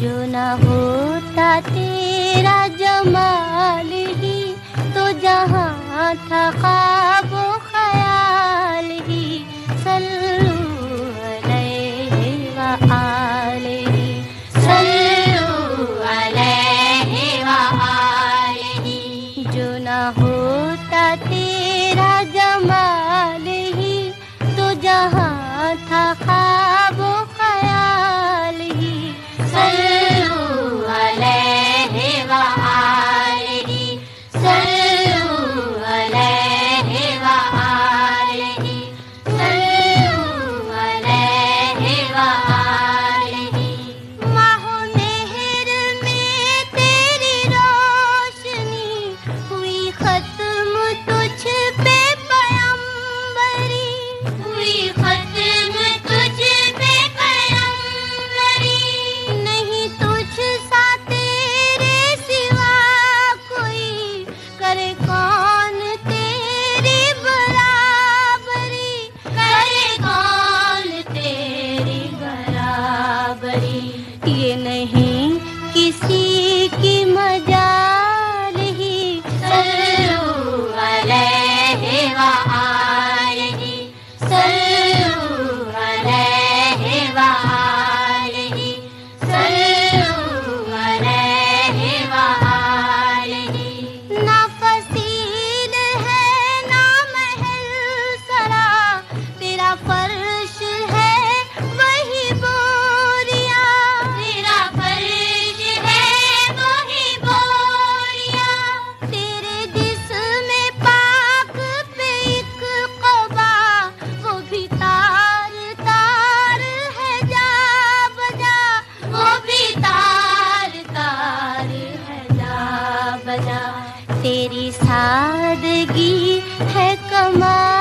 जो न होता तेरा जमाल ही तो जहाँ था बड़ी ये नहीं किसी की मजाल ही। सल्लल्लाहु सादगी है कमाल।